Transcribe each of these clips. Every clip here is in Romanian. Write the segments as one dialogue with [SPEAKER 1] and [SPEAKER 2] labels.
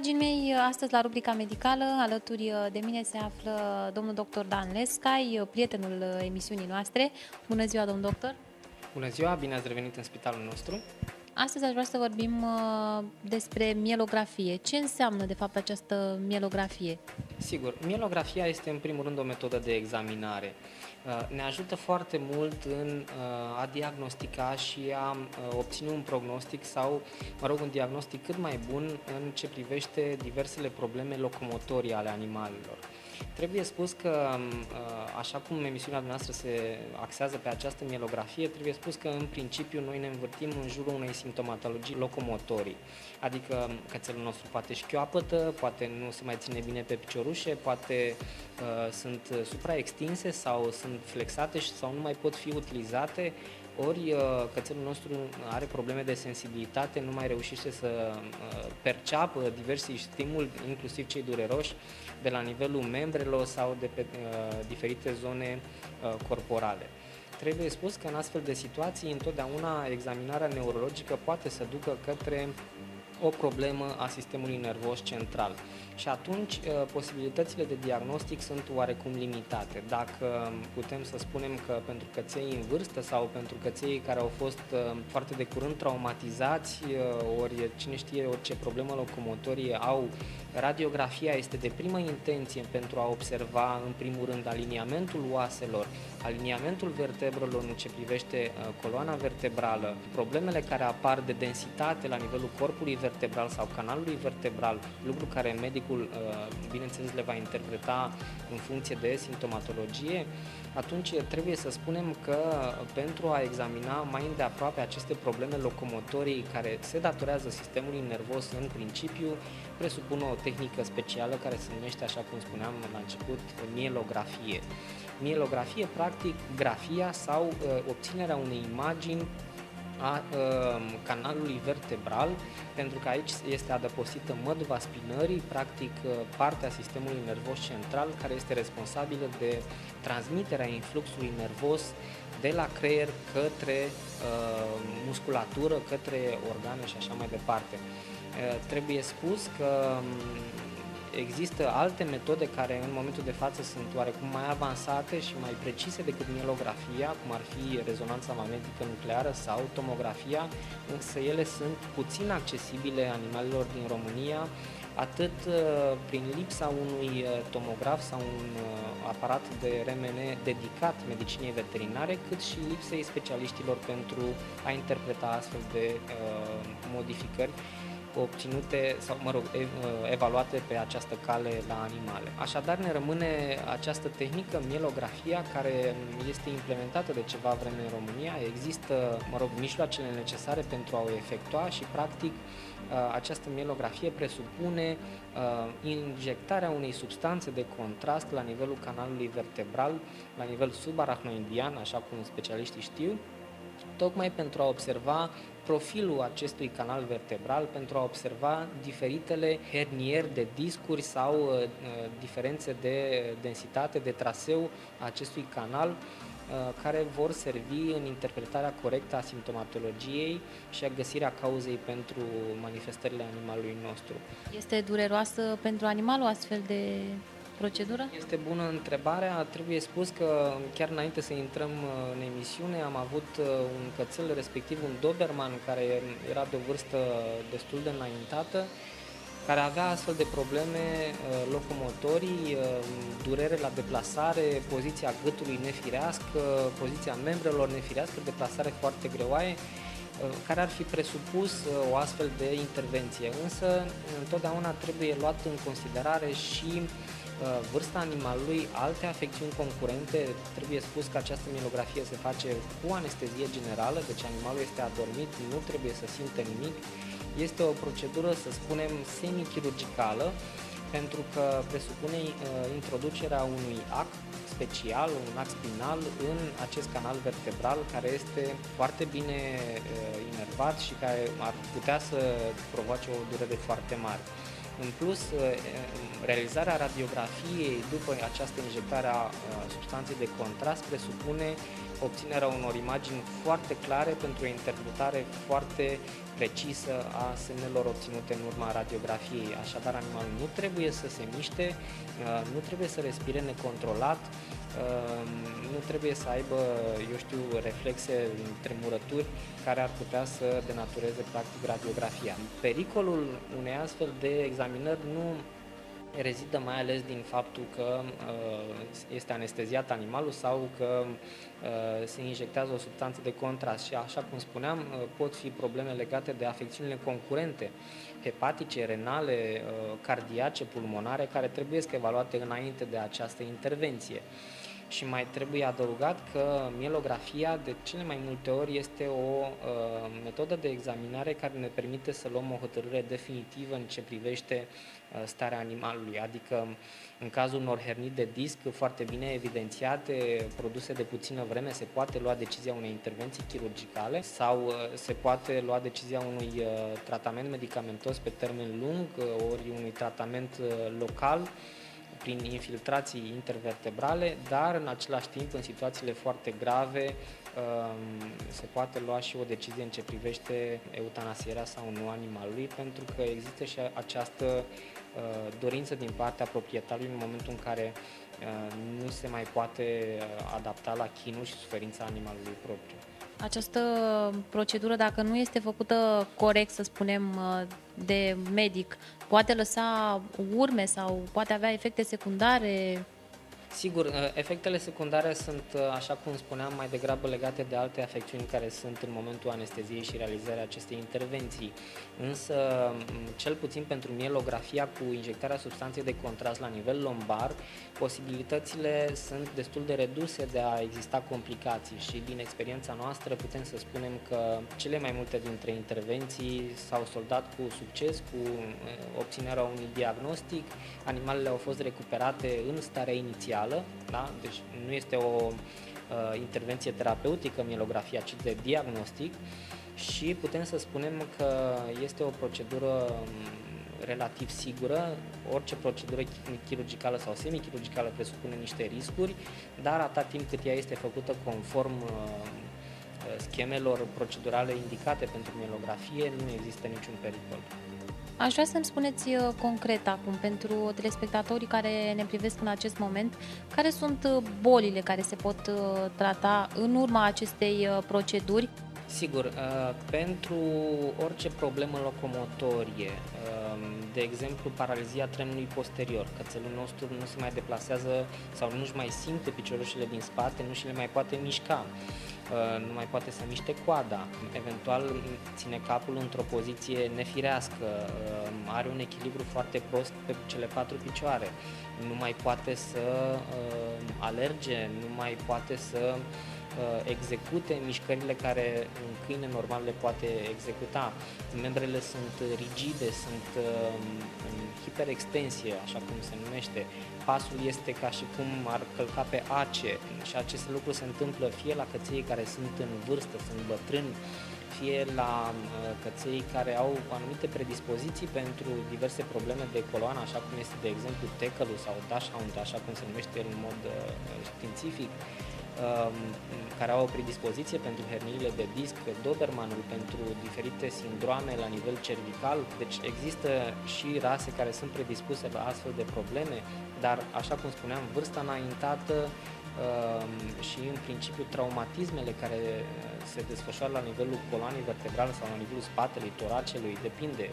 [SPEAKER 1] Dragii mei, astăzi la rubrica medicală, alături de mine se află domnul doctor Dan Lescai, prietenul emisiunii noastre. Bună ziua, domnul doctor!
[SPEAKER 2] Bună ziua, bine ați revenit în spitalul nostru.
[SPEAKER 1] Astăzi aș vrea să vorbim uh, despre mielografie. Ce înseamnă, de fapt, această mielografie?
[SPEAKER 2] Sigur, mielografia este, în primul rând, o metodă de examinare. Uh, ne ajută foarte mult în uh, a diagnostica și a obține un prognostic sau, mă rog, un diagnostic cât mai bun în ce privește diversele probleme locomotorii ale animalelor. Trebuie spus că, așa cum emisiunea noastră se axează pe această mielografie, trebuie spus că, în principiu, noi ne învârtim în jurul unei simptomatologii locomotorii. Adică cățelul nostru poate șchioapătă, poate nu se mai ține bine pe piciorușe, poate uh, sunt supraextinse sau sunt flexate sau nu mai pot fi utilizate, ori uh, cățelul nostru are probleme de sensibilitate, nu mai reușește să uh, perceapă diversi stimuli, inclusiv cei dureroși, de la nivelul membrelor sau de pe uh, diferite zone corporale. Trebuie spus că în astfel de situații, întotdeauna examinarea neurologică poate să ducă către o problemă a sistemului nervos central. Și atunci uh, posibilitățile de diagnostic sunt oarecum limitate. Dacă putem să spunem că pentru căței în vârstă sau pentru căței care au fost uh, foarte de curând traumatizați, uh, ori cine știe orice problemă locomotorie au, radiografia este de primă intenție pentru a observa în primul rând aliniamentul oaselor, aliniamentul vertebrelor în ce privește coloana vertebrală, problemele care apar de densitate la nivelul corpului vertebral sau canalului vertebral, lucru care medicul, uh, bineînțeles, le va interpreta în funcție de simptomatologie, atunci trebuie să spunem că pentru a examina mai îndeaproape aceste probleme locomotorii care se datorează sistemului nervos în principiu, presupun o tehnică specială care se numește, așa cum spuneam la început, mielografie. Mielografie, practic, grafia sau uh, obținerea unei imagini a uh, canalului vertebral, pentru că aici este adăposită măduva spinării, practic uh, partea sistemului nervos central care este responsabilă de transmiterea influxului nervos de la creier către uh, musculatură, către organe și așa mai departe. Uh, trebuie spus că um, Există alte metode care în momentul de față sunt oarecum mai avansate și mai precise decât mielografia, cum ar fi rezonanța magnetică nucleară sau tomografia, însă ele sunt puțin accesibile animalelor din România, atât uh, prin lipsa unui uh, tomograf sau un uh, aparat de RMN dedicat medicinei veterinare, cât și lipsei specialiștilor pentru a interpreta astfel de modificări obținute sau, mă rog, evaluate pe această cale la animale. Așadar, ne rămâne această tehnică, mielografia, care este implementată de ceva vreme în România. Există, mă rog, mijloacele necesare pentru a o efectua și, practic, această mielografie presupune injectarea unei substanțe de contrast la nivelul canalului vertebral, la nivel subarachnoidian, așa cum specialiștii știu, tocmai pentru a observa profilul acestui canal vertebral pentru a observa diferitele hernieri de discuri sau uh, diferențe de densitate, de traseu a acestui canal uh, care vor servi în interpretarea corectă a simptomatologiei și a găsirea cauzei pentru manifestările animalului nostru.
[SPEAKER 1] Este dureroasă pentru animal o astfel de procedură?
[SPEAKER 2] Este bună întrebarea. Trebuie spus că chiar înainte să intrăm uh, în emisiune am avut uh, un cățel, respectiv un Doberman, care era de o vârstă destul de înaintată, care avea astfel de probleme uh, locomotorii, durere la deplasare, poziția gâtului nefirească, poziția membrelor nefirească, deplasare foarte greoaie, care ar fi presupus o astfel de intervenție. Însă, întotdeauna trebuie luat în considerare și Uh, vârsta animalului, alte afecțiuni concurente, trebuie spus că această mielografie se face cu anestezie generală, deci animalul este adormit, nu trebuie să simtă nimic. Este o procedură, să spunem, semichirurgicală, pentru că presupune uh, introducerea unui ac special, un ac spinal în acest canal vertebral care este foarte bine uh, inervat și care ar putea să provoace o durere foarte mare. În plus, realizarea radiografiei după această injectare a substanței de contrast presupune obținerea unor imagini foarte clare pentru o interpretare foarte precisă a semnelor obținute în urma radiografiei. Așadar, animalul nu trebuie să se miște, uh, nu trebuie să respire necontrolat, uh, nu trebuie să aibă, eu știu, reflexe, tremurături care ar putea să denatureze practic radiografia. Pericolul unei astfel de examinări nu rezidă mai ales din faptul că uh, este anesteziat animalul sau că uh, se injectează o substanță de contrast și așa cum spuneam uh, pot fi probleme legate de afecțiunile concurente hepatice, renale, cardiace, pulmonare care trebuie să evaluate înainte de această intervenție. Și mai trebuie adăugat că mielografia de cele mai multe ori este o uh, metodă de examinare care ne permite să luăm o hotărâre definitivă în ce privește uh, starea animalului, adică în cazul unor hernii de disc foarte bine evidențiate, produse de puțină vreme, se poate lua decizia unei intervenții chirurgicale sau uh, se poate lua decizia unui uh, tratament medicamentos pe termen lung, uh, ori unui tratament uh, local prin infiltrații intervertebrale, dar în același timp, în situațiile foarte grave, um, se poate lua și o decizie în ce privește eutanasierea sau nu animalului, pentru că există și această uh, dorință din partea proprietarului în momentul în care uh, nu se mai poate uh, adapta la chinul și suferința animalului propriu.
[SPEAKER 1] Această procedură, dacă nu este făcută corect, să spunem, de medic, poate lăsa urme sau poate avea efecte secundare
[SPEAKER 2] Sigur, uh, efectele secundare sunt, uh, așa cum spuneam, mai degrabă legate de alte afecțiuni care sunt în momentul anesteziei și realizării acestei intervenții. Însă, cel puțin pentru mielografia cu injectarea substanței de contrast la nivel lombar, posibilitățile sunt destul de reduse de a exista complicații și din experiența noastră putem să spunem că cele mai multe dintre intervenții s-au soldat cu succes, cu uh, obținerea unui diagnostic, animalele au fost recuperate în starea inițială medicală, da? deci nu este o uh, intervenție terapeutică, mielografia, ci de diagnostic și putem să spunem că este o procedură um, relativ sigură. Orice procedură chirurgicală sau semichirurgicală presupune niște riscuri, dar atât timp cât ea este făcută conform uh, schemelor procedurale indicate pentru mielografie, nu există niciun pericol.
[SPEAKER 1] Aș vrea să-mi spuneți uh, concret acum, pentru telespectatorii care ne privesc în acest moment, care sunt uh, bolile care se pot uh, trata în urma acestei proceduri?
[SPEAKER 2] Sigur, pentru orice problemă locomotorie, de exemplu paralizia trenului posterior, cățelul nostru nu se mai deplasează sau nu-și mai simte piciorușele din spate, nu și le mai poate mișca Uh, nu mai poate să miște coada, eventual ține capul într-o poziție nefirească, uh, are un echilibru foarte prost pe cele patru picioare, nu mai poate să uh, alerge, nu mai poate să execute mișcările care un câine normal le poate executa. Membrele sunt rigide, sunt în hiperextensie, așa cum se numește, pasul este ca și cum ar călca pe ace. Și aceste lucruri se întâmplă fie la căței care sunt în vârstă, sunt bătrâni, fie la uh, căței care au anumite predispoziții pentru diverse probleme de coloană, așa cum este de exemplu tecălul sau dashhound, așa cum se numește el în mod uh, științific, um, care au o predispoziție pentru herniile de disc, Dobermanul pentru diferite sindroame la nivel cervical. Deci există și rase care sunt predispuse la astfel de probleme, dar, așa cum spuneam, vârsta înaintată um, și, în principiu, traumatismele care se desfășoară la nivelul coloanei vertebrale sau la nivelul spatelui, toracelui, depinde.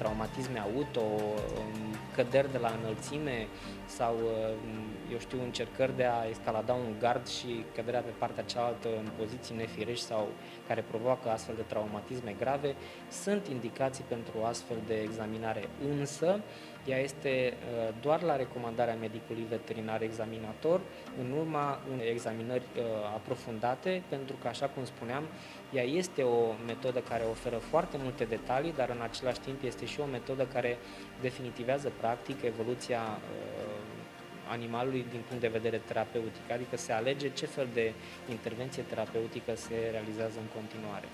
[SPEAKER 2] Traumatisme auto, um, căderi de la înălțime sau, um, eu știu, încercări de a escalada un gard și căderea pe partea cealaltă în poziții nefirești sau care provoacă astfel de traumatisme grave, sunt indicații pentru o astfel de examinare. Însă, ea este uh, doar la recomandarea medicului veterinar examinator, în urma unei examinări uh, aprofundate, pentru că, așa cum spuneam, ea este o metodă care oferă foarte multe detalii, dar în același timp este și o metodă care definitivează practic evoluția uh, animalului din punct de vedere terapeutic, adică se alege ce fel de intervenție terapeutică se realizează în continuare.